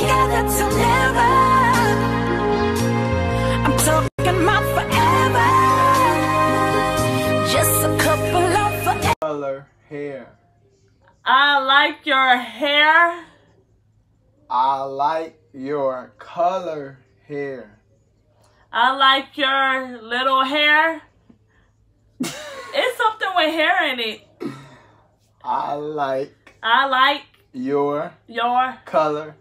together till never. I'm talking about forever. Just a couple of forever. Color hair. I like your hair. I like your color hair. I like your little hair. it's something with hair in it. I like I like your your color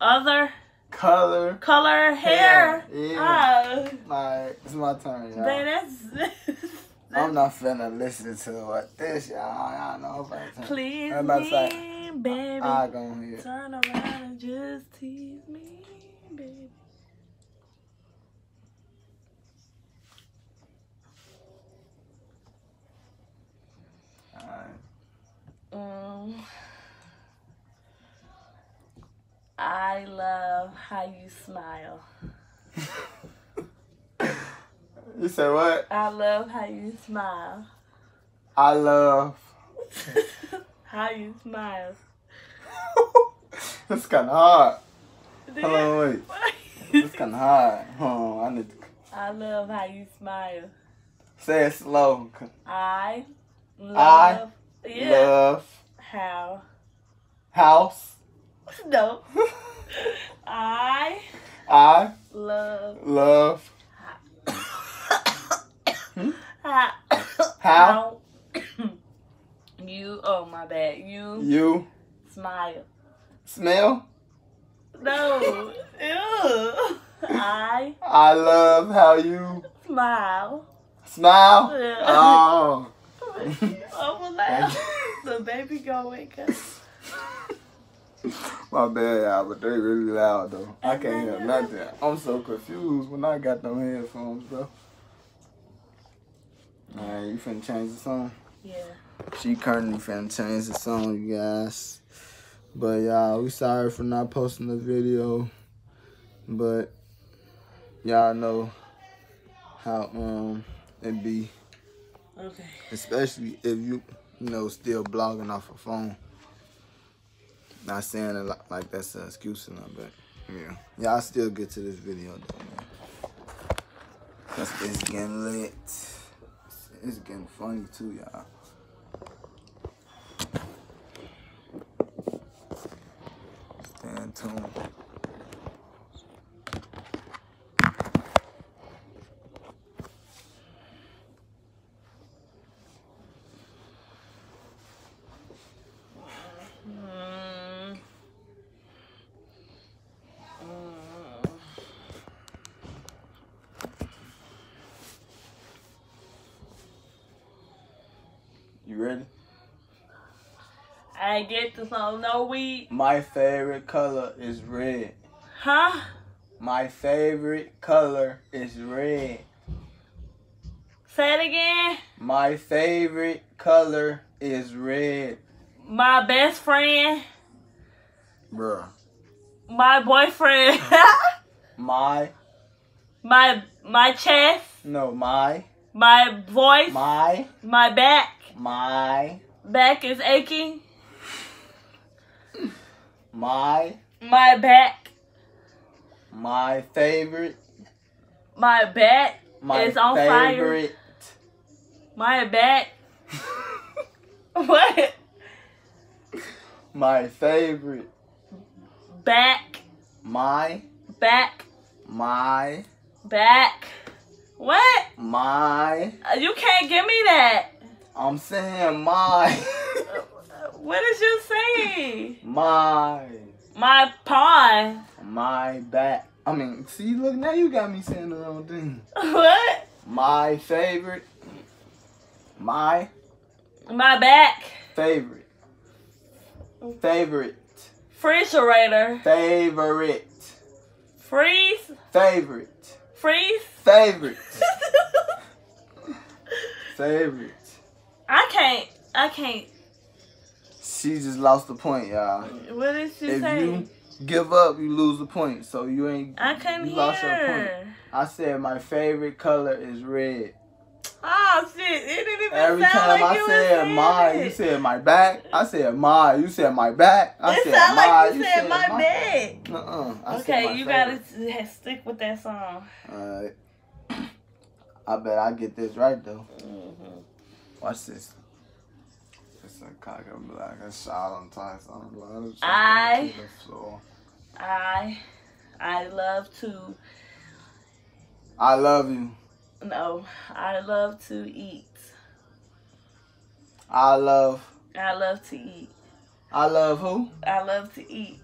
other color. color hair. Yeah. Ah, Like it's my turn, y'all. that's I'm not finna listen to what this y'all. Y'all know if I please I'm about to say, me, baby. I here. Turn around and just tease me, baby. Alright. Um, I love how you smile. You say what? I love how you smile. I love. how you smile. It's kind of hard. Hold on, wait. It's kind of hard. Hold on, I need to I love how you smile. say it slow. I love I yeah. Love how house. no. I I love love how how you oh my bad. You you smile. smell. No. Ew. I I love how you smile. smile. Yeah. Oh. Oh, well, laugh. The baby go wake up. My bad, y'all, but they really loud though. I can't hear nothing. I'm so confused when I got them headphones, bro. Alright, you finna change the song? Yeah. She currently finna change the song, you guys. But y'all, we sorry for not posting the video. But y'all know how um it be, Okay. especially if you you know still blogging off a phone. Not saying it like, like that's an excuse or nothing, but yeah, y'all still get to this video though, man. Cause it's getting lit. It's, it's getting funny too, y'all. Stand tuned. You ready? I get this on no weed. My favorite color is red. Huh? My favorite color is red. Say it again. My favorite color is red. My best friend. Bruh. My boyfriend. My, my my chest. no, my, My voice. my, My back. My, Back is aching. my, My back. my favorite, My back my is on fire. favorite. My back. What? My favorite. Back. My, Back. my, Back. What? my. You can't give me that. I'm saying my, What did you say? my, My pawn. my back. I mean, see, look, now you got me saying the wrong thing. What? My favorite. My My back. favorite. Favorite. Refrigerator. Favorite. Freeze. Favorite. Freeze. Favorite. Favorite. I can't. I can't. She just lost the point, y'all. What did she If say? you give up, you lose the point. So you ain't. I couldn't you lost your point. hear. I said my favorite color is red. Oh shit! It didn't even Every time like I you said my, you said my back. I said my, you said my back. I it said my, like you, said, my back. Uh-uh. Okay, you favorite. gotta stick with that song. Alright. I bet I get this right though. Watch this. It's a cock and black. A shot on Tyson. Blood I- the floor. I, I love to. I love you. No, I love to eat. I love. I love to eat. I love who? I love to eat.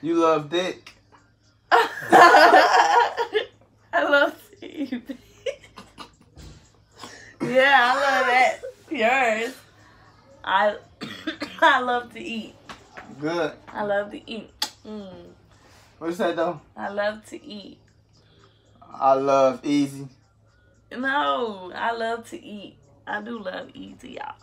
You love dick. I love to eat. Yeah, I love that. Yours. I I love to eat. Good. I love to eat. Mm, What you say though? I love to eat. I love easy. No, I love to eat. I do love easy, y'all.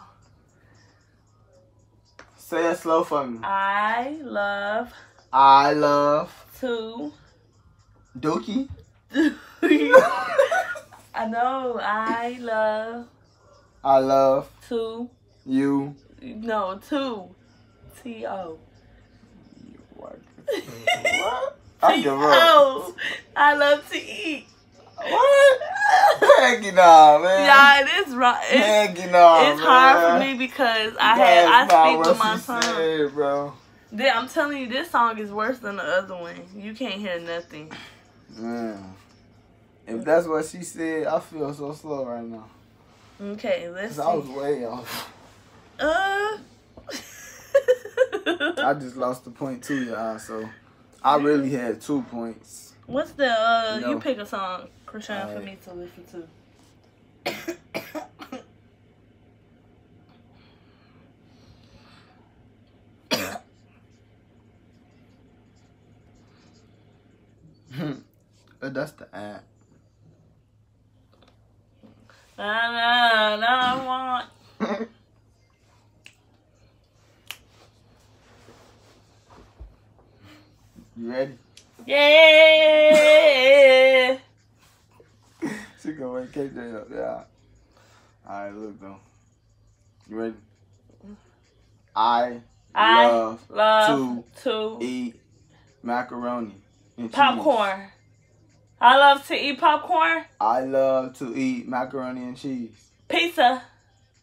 Say it slow for me. I love I love to. Dookie. I know. I love I love to. you. No, to. T O. What? I give up. I love to eat. What? Heck no, man. Yeah, it is right. It's, Heck no, it's hard for me because I had I speak with my tongue. said, bro. I'm telling you, this song is worse than the other one. You can't hear nothing. Man. If that's what she said, I feel so slow right now. Okay, let's I was way off. Uh. I just lost the point to y'all, so I really had two points. What's the uh? No. You pick a song, Krishan, for me to listen to. but that's the app. I want. You ready? Yeah. She gonna wake KJ up there. Alright, look though. You ready? I, I love love to eat macaroni and cheese. I love to eat popcorn, I love to eat macaroni and cheese. pizza.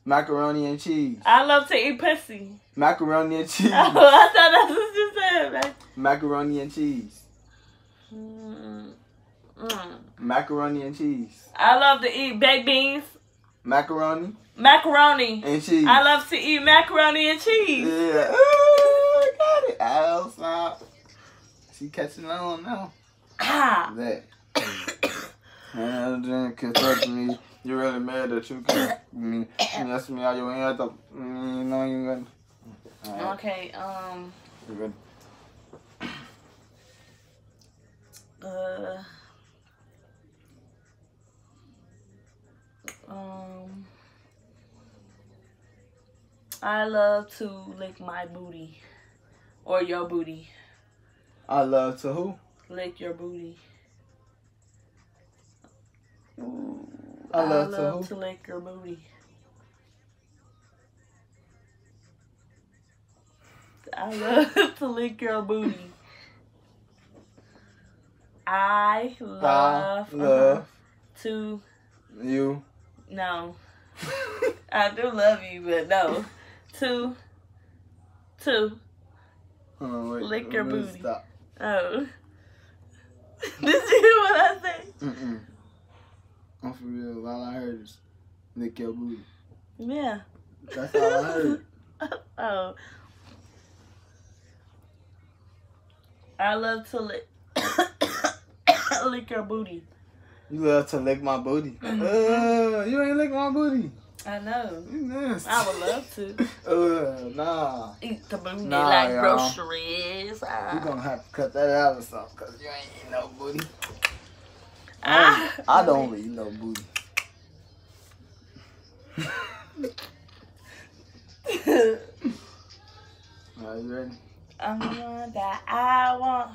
Macaroni and cheese. I love to eat pussy. Macaroni and cheese. Oh, I thought that's what you said, man. Macaroni and cheese. Mm, mm. Macaroni and cheese. I love to eat baked beans, Macaroni macaroni. and cheese. I love to eat macaroni and cheese. Yeah. Ooh, I got it. Elsa. She catching on now. Ah. That. And then confess me. You really mad that you can me. Yes, me out your hand up. Mm, You know you good. Alright, Okay, um, you good. uh, um, I love to lick my booty or your booty. I love to who? Lick your booty. Ooh, I love to to lick your booty. I love to lick your booty. I love, I love to you. no. I do love you, but no. To to on, wait. Lick your booty. Stop. oh. Did you hear what I said? Mm-mm. I'm for real. All I heard is lick your booty. Yeah. That's all I heard. oh. I love to lick lick your booty. You love to lick my booty. Mm-hmm. Uh, you ain't lick my booty. I know. You nasty. I would love to Uh, nah. eat the booty Nah, like groceries. You Ah. gonna have to cut that out or something, cause you ain't eat no booty. I Ah. don't, I don't eat no booty. Are you ready? I'm the one that I want.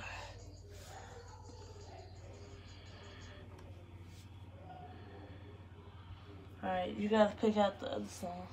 Alright, you gotta pick out the other song.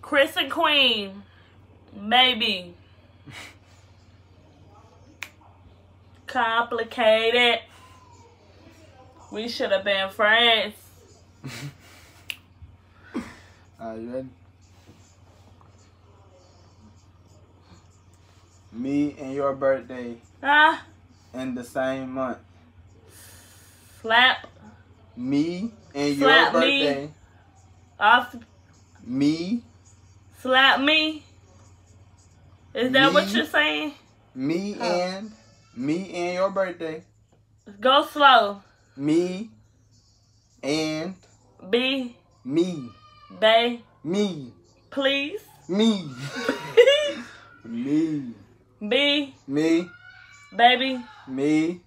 Chris and Queen. Maybe. Complicated. We should have been friends. Are you ready? Me and your birthday Huh? in the same month. Slap Me and Slap your me. birthday. off. Me, Slap me. Is that what you're saying? me Huh. and me and your birthday. Go slow. Me and B, me. bay, Me. please. Me. me. B, Me. baby, Me.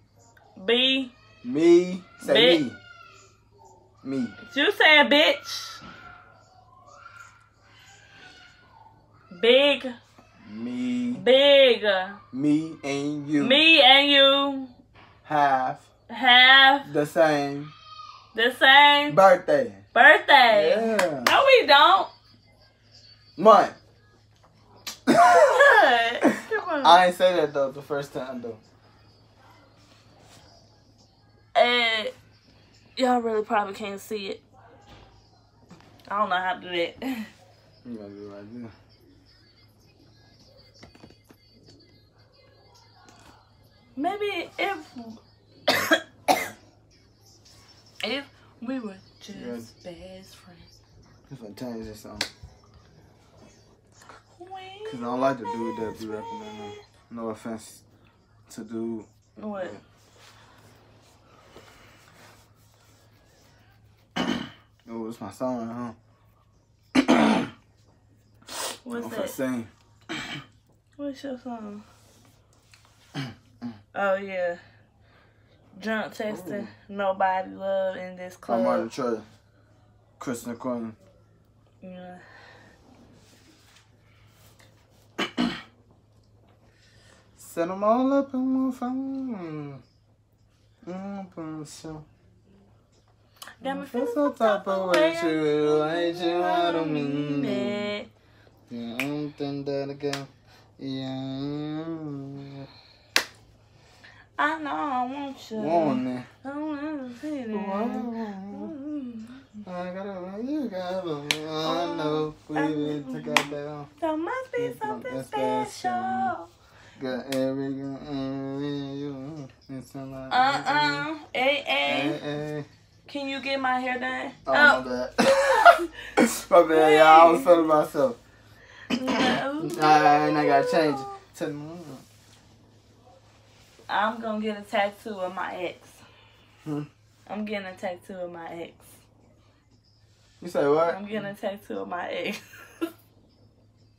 B. Me. Say me. Me. You saying bitch? Big, Me. big. Me and you Me and you have have the same the same birthday. birthday. Yeah. No, we don't. Month. Come on. I ain't say that though the first time though. Eh, y'all really probably can't see it. I don't know how to do that. You gotta do it right there. Maybe if if we were just Good. best friends. If I change this song. When Cause I don't like the dude that be rapping that. No offense to dude. What? Oh, it's my song, huh? What's that? sing. What's your song? oh yeah. Drunk texting. Nobody love in this club. I'm Martin. Trey. Kristen Quinn. Yeah. Set them all up in one phone. Mm, so. Got me Feel feeling so type of way, you ain't you, I don't mean it. it. Yeah, I'm done that again. Yeah. I know I want you. Want it. I want to see that. I gotta, you gotta, I know we been together. There must be something special. Got every, every, you, it's a lot. Uh uh. Hey, Hey. Can you get my hair done? Oh, my bad. my bad, y'all. I was feeling myself. No. Alright, and I gotta change it to. I'm gonna get a tattoo of my ex. Hmm. I'm getting a tattoo of my ex. You say what? I'm getting a tattoo of my ex.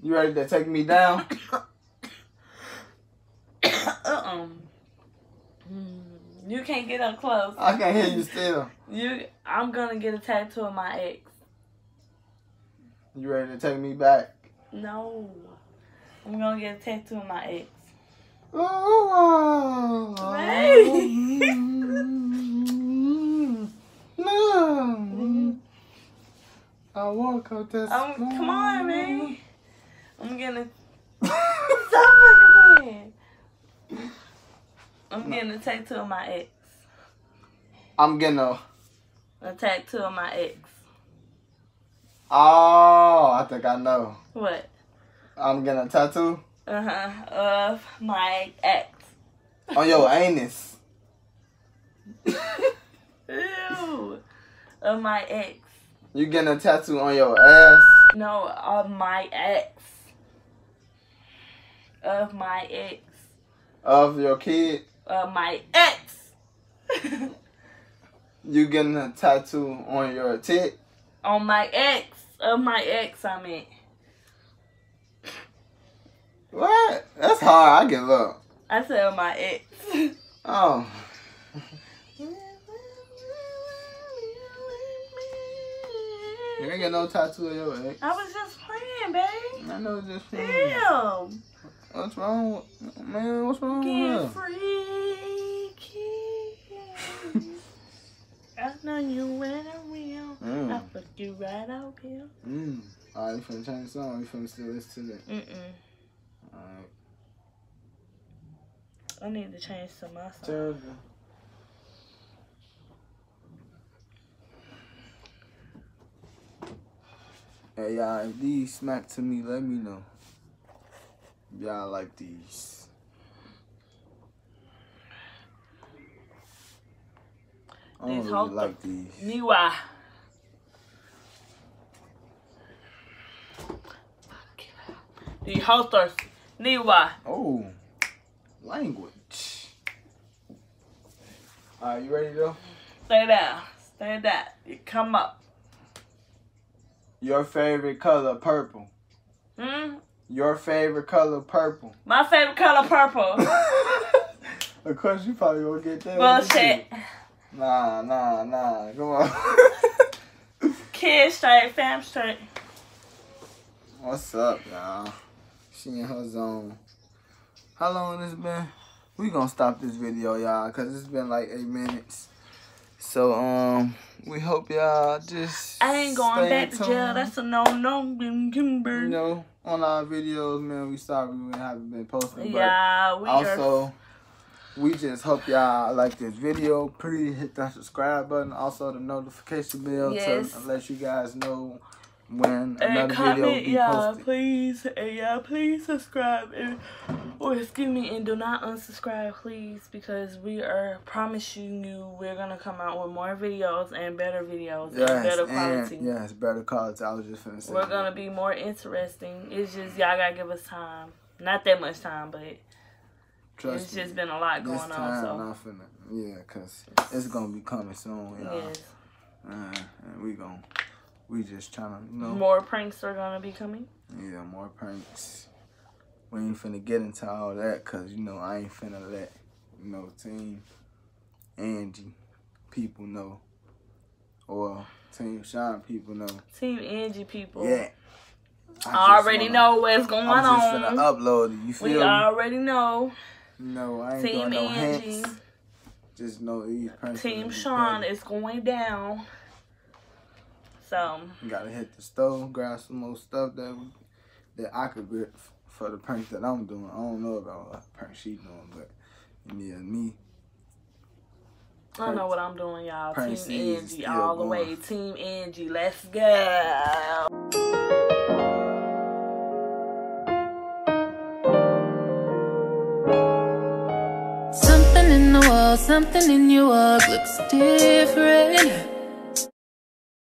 You ready to take me down? uh-uh. Mm, You can't get up close. I can't hear you still. You, I'm gonna get a tattoo of my ex. You ready to take me back? No, I'm gonna get a tattoo of my ex. Oh, no. I walk out this. Um, come on, man. I'm gonna stop fucking playing. I'm getting a tattoo of my ex. I'm gonna. A tattoo of my ex. Oh, I think I know. What? I'm getting a tattoo Uh huh. Of my ex. on your anus. Ew. Of my ex. You getting a tattoo on your ass? No, of my ex. Of my ex. Of your kid? Of my ex. You getting a tattoo on your tit? On my ex. Of my ex, I mean. What? That's hard. I give up. I said oh, my ex. Oh. You ain't got no tattoo of your ex. I was just playing, babe. I know just playing. Damn. What's wrong with man? What's wrong Get with freaky. I know you went around. I Mm. fuck you right out here. Mm. Alright, you finna change the song. You finna still listen to that. Mm-mm. Alright. I need to change to my song. Terrible. Hey y'all, if these smack to me, let me know. Y'all like these. I don't These really like these. Niwa. The holsters. Niwa. Oh, language. Alright, you ready though? Stay down. Stay down. You come up. Your favorite color, purple. Hmm? Your favorite color, purple. My favorite color, purple. of course, you probably gonna get that. Bullshit. Nah, nah, nah. Come on. Kid straight, fam straight. What's up, y'all? She in her zone. How long this been? We gonna stop this video, y'all, cause it's been like eight minutes. So, um, we hope y'all just. I ain't going back to jail. That's a no no. Kimber. You know, on our videos, man, we sorry we haven't been posting, but Yeah, we are. also, we just hope y'all like this video. Please hit that subscribe button, also the notification bell Yes. to let you guys know when And comment, y'all, posted. please, and y'all, please subscribe, and, or excuse me, and do not unsubscribe, please, because we are promising you we're gonna come out with more videos and better videos and Yes, better and quality. yes, better quality. I was just finna say. We're that. gonna be more interesting. It's just y'all gotta give us time. Not that much time, but Trust it's me, just been a lot going time, on. not finna. Yeah, cause it's gonna be coming soon, So y'all. yes, Uh, and we gon' we just tryna, you know. more pranks are gonna be coming. Yeah, more pranks. We ain't finna get into all that because, you know, I ain't finna let, you know, Team Angie people know. Or Team Shawn people know. Team Angie people. Yeah. I already know what's going I'm just on. finna upload it. You feel we me? already know. No, I ain't Team doing no Angie, hints. Just know these pranks. Team Shawn is going down. So You gotta hit the stove, grab some more stuff that we, that I could get for the prank that I'm doing. I don't know about what prank she doing, but yeah, me. I don't know what I'm doing, y'all. Team season Angie all the going. way. Team Angie, let's go. Something in the wall, something in your walk looks different.